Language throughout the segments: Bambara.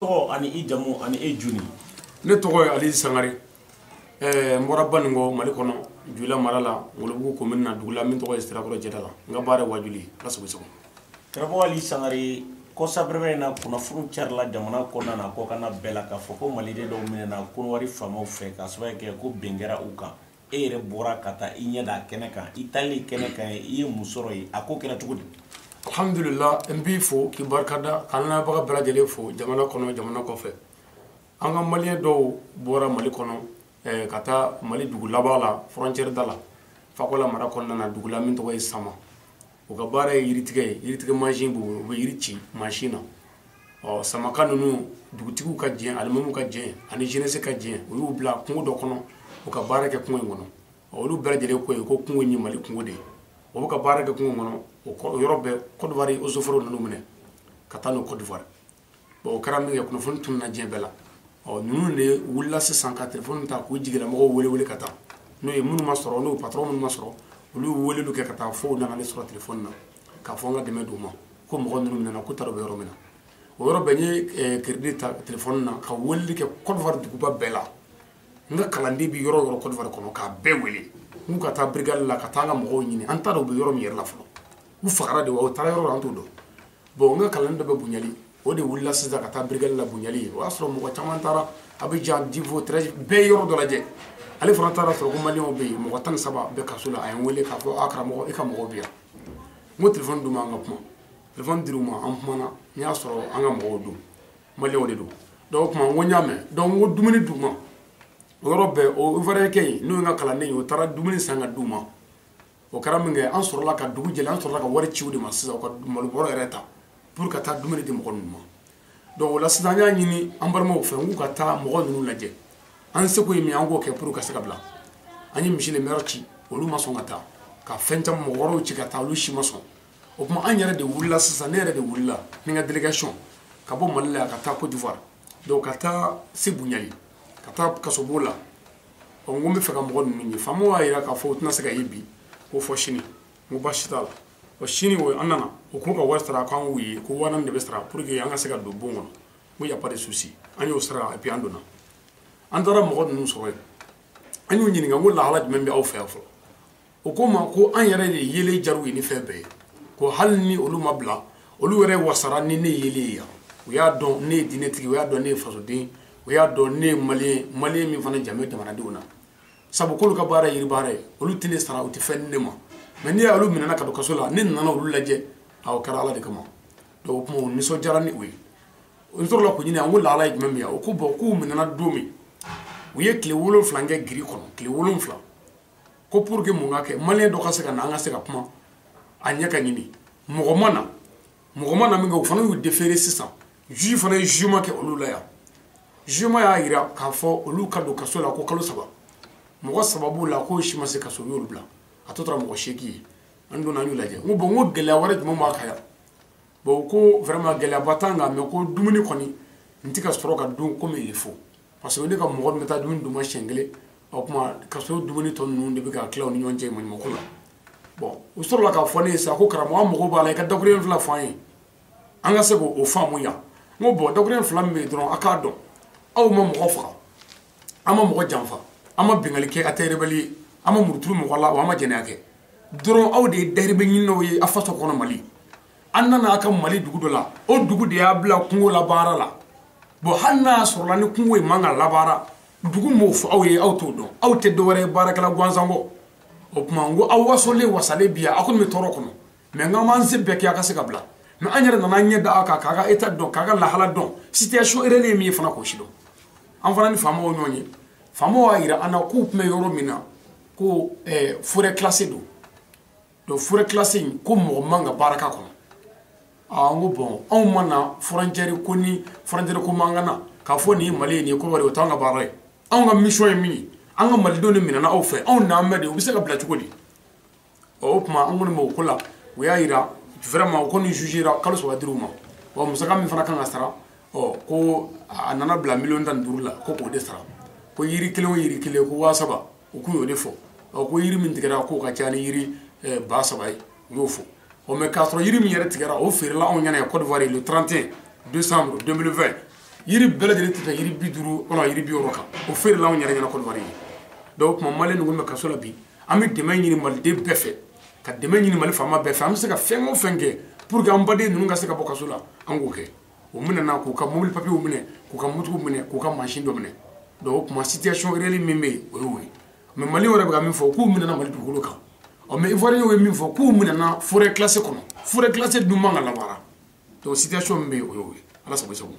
tɔgɔ ani i jamu ani e juni ne tɔgɔ ye ali sangare eh, n bɔra baninkɔ mali kɔnɔ jula mara la ngolobugu komini na dugu la min tɔgɔ ye sirakɔrɔ jɛda la n ka baara ye wajuli ye ala sago sago karamɔgɔ ali sangare kɔsabrɛmɛ in na kunnafoni carila jamana kɔnɔna na kɔkana bɛɛ la k'a fɔ ko maliden dɔw minɛna konowari faamaw fɛ k'a sababu kɛ ko bin kɛra u kan e yɛrɛ bɔra ka taa i ɲɛ da a kɛnɛ kan i taalen kɛnɛ kan ye i ye mun sɔrɔ yen a ko kɛra cogo di alhamdulillah n b'i fo k'i barikada ka lamɛnbaga bɛɛ lajɛlen fo jamana kɔnɔ jamana kɔfɛ an ka maliyɛn dɔw bɔra mali kɔnɔ eh, ka taa mali dugu laban la frontiɛre da la fakola mara kɔnɔna na dugu la min tɔgɔ ye sama u ka baara ye yiritigɛ ye yiritigɛ mansin b'u bolo u bɛ yiri ci mansin na ɔ samaka ninnu dugutigiw ka jɛ alimamu ka jɛ ani jinɛse ka jɛ u y'u bila kungo dɔ kɔnɔ u ka baara kɛ kungo in kɔnɔ olu bɛɛ lajɛlen ko ye ko kungo ye mali kungo de ye o bɛ ka baara kɛ kungo kɔnɔ o yɔrɔ bɛɛ kɔdiwari osoforo ninnu minɛ ka taa n'o kɔdiwari o kɛra min kɛ kunnafoni tununa diɲɛ bɛɛ la ɔ ninnu de wulila sisan ka telefɔni ta k'u jigila mɔgɔw wele wele ka taa n'o ye minnu ma sɔrɔ n'o patɔrɔn minnu ma sɔrɔ olu welelu kɛ ka taa fo u nana ne sɔrɔ telefɔni na k'a fɔ n ka dɛmɛ d'u ma ko mɔgɔ ninnu minɛna k'u taara u bɛ yɔrɔ min na o yɔrɔ bɛɛ n ye eh, kiridi ta telefɔni na ka weleli kɛ kɔdiwari duguba bɛɛ la n ka kalanden bɛ yɔrɔ yɔrɔ kɔdiwari kɔnɔ k'a bɛɛ wele n'u ka taa birikali la ka taa an ka mɔgɔw ɲini an t'a dɔn u bɛ yɔrɔ min yɛrɛ la fɔlɔ u fagara de wa o taara yɔrɔ la an t'o dɔn bɔn n ka kalanden dɔ bɛ bonyali o de wulila sisan ka taa birikɛli la bonyali ye o y'a sɔrɔ mɔgɔ caman taara a bɛ jan divo tɛrɛzi bɛɛ yɔrɔ dɔ lajɛ ale fana taara sɔrɔ ko maliyɛnw bɛ yen mɔgɔ tan ni saba bɛ kaso la a ye n wele k'a fɔ a karamɔgɔ i ka mɔgɔw bɛ yan n ko telefɔni d'u ma an ka kuma telefɔni dir'u ma an kumana n y'a sɔrɔ an ka mɔgɔw don maliyɛnw de don dɔw kuma n ko n y'a mɛn dɔn n ko dumuni d'u ma o yɔrɔ bɛɛ o ivariyɛnkɛ in n'o ye n ka kalanden ye o taara dumuni san ka d'u ma o kɛra min kɛ an sɔrɔla ka dugu jɛlen an sɔrɔla ka wari ciw de ma sisan ka malobɔrɔ yɛrɛ ta pour ka taa dumuni di mɔgɔ ninnu ma donc o la sisan an y'a ɲini an balimaw fɛ n k'u ka taa mɔgɔ ninnu lajɛ an seko ye min an k'o kɛ pour ka se ka bila an ye misi le mɛrɛ ci olu ma sɔn ka taa ka fɛn caman mɔgɔ wɛrɛw ci ka taa olu si ma sɔn o tuma an yɛrɛ de wulila sisan ne yɛrɛ de wulila ni n ka délégation ka bɔ mali la ka taa cote d'ivoire donc ka taa se bonyali ka taa kasobo la ɔ n ko n bɛ fɛ ka mɔgɔ ninnu ye faama y'a jira k'a fɔ o tɛna se ka ye bi ko fɔ sini n ko baasi t'a la ɔ sini o an nana u k'u ka wari sara k'an k'u ye ko waa naani de bɛ sara pour que an ka se ka don bon kɔnɔ n ko y a pas de souci an y'o sara et puis an donna an taara mɔgɔ ninnu sɔrɔ yen an y'u ɲininka n ko lahala jumɛn bɛ aw fɛ yan fɔlɔ o ko ma ko an yɛrɛ de yelen jaru ye ni fɛn bɛɛ ye ko hali ni olu ma bila olu yɛrɛ wasara ni ne yelen ye yan u y'a dɔn ne ye diinɛtigi u y'a dɔn ne ye fasoden u y'a dɔn ne ye maliyɛn maliyɛn min fana jamu jamanadenw na sabu k'olu ka baara ye yiri baara ye olu tɛ ne sara u tɛ fɛn ne ma mɛ n'i y'olu minɛna ka don kaso la ne nana olu lajɛ a o kɛra ala de kama donc o tuma o nisɔndiyara ni o ye o sɔrɔ la ko ɲini an ko lahala ye jumɛn min ye o ko bɔn k'u minɛna don min u ye tile wolonwula kɛ giri kɔnɔ tile wolonwula ko pour que mun ka kɛ maliyɛn dɔ ka se ka na an ka se ka kuma a ɲɛ ka ɲini mɔgɔ ma na mɔgɔ ma na min kɛ o fana y'u defeere sisan ju fana ye juma kɛ olu la yan juma y'a yira k'a fɔ olu ka don kaso la ko kalo saba mɔgɔ saba b'u la k'o si ma se kaso u y'olu bila a tɔ tora mɔgɔ seegin ye an donna an y'u lajɛ n ko bɔn n ko gɛlɛya wɛrɛ jumɛn b'a kan yan bɔn ko vraiment gɛlɛyaba t'an kan mɛ ko dumuni kɔni n tɛ ka sɔrɔ ka dun komi il faut parce que ne ka mɔgɔ min bɛ taa dumuni d'u ma siɲɛ kelen o tuma ka so dumuni tɔ ninnu de bɛ ka tila u ni ɲɔgɔn cɛ maɲumako la bɔn u sɔrɔla k'a fɔ ne ye sa ko karamɔgɔ an mago b'a la i ka dakurun fila fɔ an ye an ka se k'o faamu yan n ko bɔn dakurun fila min bɛ yen dɔrɔn a k'a dɔn aw ma mɔgɔ faga an ma mɔgɔ janfa an ma bɛngali kɛ a tɛ rebɛli ye an ma muruturu mɔgɔ la wa an ma jɛnɛya kɛ dɔrɔn aw de ye dayirimɛ ɲininaw ye a faso kɔnɔ mali an nana a ka mali dugu dɔ la o dugu de y'a bila kungo labaara la bɔn hali n'a y'a sɔrɔla ni kungo in man ka labaara dugu m'o fɔ aw ye aw t'o dɔn aw tɛ dɔwɛrɛ ye baarakɛla gansan kɔ o tuma n ko aw wasolen wasalen bi yan aw kɔni bɛ tɔɔrɔ kɔnɔ mɛ n ka m'an se bɛɛ kɛ a ka se ka bila mɛ an yɛrɛ nana ɲɛ da a kan k'a ka eta dɔn k'a ka lahala dɔn situation erelen ye min ye fana k'o si dɔn an fana ni faamaw ɲɔgɔn ye faamaw y'a jira an na k'u tun bɛ yɔrɔ min na ko forêt classée don donc fure kilasi in ko mɔgɔ man ka baara k'a kɔnɔ aa n ko bɔn anw ma na furancɛri ko ni furancɛri ko man ka na k'a fɔ nin ye mali ye nin ye kɔrɔbari o t'an ka baara ye anw ka mission ye min ye an ka malidenw de minɛna aw fɛ anw n'an bɛ de u bɛ se ka bila cogo di ɔ o tuma an kɔni b'o ko la u y'a yira vraiment u kɔni jugera kalo saba diriw ma wa musaka min fana kan ka sara ɔ ko a nana bila miliyɔn tan ni duuru la ko k'o de sara ko yiri kelen o yiri kelen ko waa saba u kun y'o de fɔ ɔ ko yiri min tigɛra k'o ka ca ni yiri eh, ba saba ye u y'o fɔ ɔ mɛ k'a sɔrɔ yiri min yɛrɛ tigɛra o feerela anw ɲɛna yan cote d'ivoire le 31 décembre 2020 yiri bɛɛ lajɛlen tɛ tɛmɛ yiri bi duuru wala yiri bi wɔɔrɔ kan o feerela anw yɛrɛ ɲɛna cote d'ivoire ye donc o tuma mali ninnu bɛ kaso la bi an bɛ dɛmɛ ɲini maliden bɛɛ fɛ ka dɛmɛ ɲini mali faama bɛɛ fɛ an bɛ se ka fɛn o fɛn kɛ pour que an baden ninnu ka se ka bɔ kaso la an k'o kɛ u minɛ na k'u ka mobili papiyew minɛ k'u ka motuw minɛ k'u ka mansin dɔ minɛ donc o tuma situation réelle min bɛ yen o y'o ye mais mali yɛrɛ bɛ ka min fɔ k'u minɛna mali dugukolo kan ɔ mais ivoiriyɛnw ye min fɔ k'u minɛna forêt classée kɔnɔ forêt classée dun man ka lawara donc situation min bɛ yen o y'o ye ala sago sago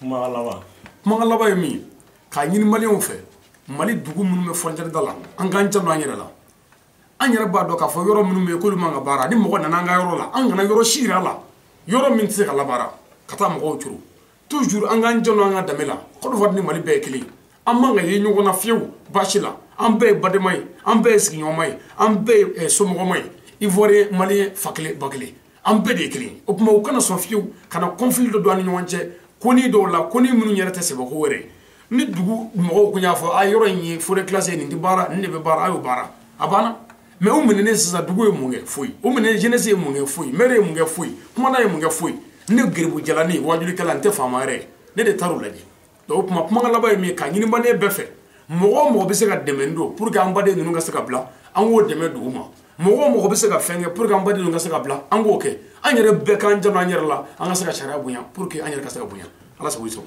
kumakan laban kumakan laban ye min ye k'a ɲini maliyɛnw fɛ mali dugu minnu bɛ frontière da la an k'an janto an yɛrɛ la an yɛrɛ b'a dɔn k'a fɔ yɔrɔ minnu bɛ yen k'olu man ka baara ni mɔgɔ nana an ka yɔrɔ la an kana yɔrɔ si yira a la yɔrɔ min tɛ se ka labaara ka taa mɔgɔw turu toujours an k'an jɛnɔ an ka danbe la kɔrɔfɔ ni mali bɛɛ ye kelen ye an man ka ye ɲɔgɔn na fiyewu baasi la an bɛɛ ye badema ye an bɛɛ ye sigiɲɔgɔnma ye an bɛɛ ye somɔgɔma ye ivoirien malien fa kelen ba kelen an bɛɛ de ye kelen o tuma u kana sɔn fiyewu ka na kɔnfili dɔ don an ni ɲɔgɔn cɛ koni dɔw la koni minnu yɛrɛ tɛ sɛbɛko wɛrɛ ni dugu mɔgɔw kun y'a fɔ a yɔrɔ in ye forêt classée nin tɛ baara nin de bɛ baara a y'o baara a banna mɛ u minɛnen sisan dugu ye mun kɛ foyi u minɛnen jeunesse ye mun kɛ foyi maire ye mun kɛ foyi kumana ye mun kɛ foyi ne geribu jalani wajulikɛla n tɛ faama yɛrɛ ne de taar'u lajɛ o tuma kumakan laban ye min ye k'a ɲini manden bɛɛ fɛ mɔgɔ o mɔgɔ bɛ se ka dɛmɛ don pour que an baden ninnu ka se ka bila an k'o dɛmɛ dugu ma mɔgɔ o mɔgɔ bɛ se ka fɛn kɛ pour que an baden ninnu ka se ka bila an k'o kɛ an yɛrɛ bɛɛ k'an janto an yɛrɛ la an ka se ka sariya bonya pour que an yɛrɛ ka se ka bonya ala sago i sago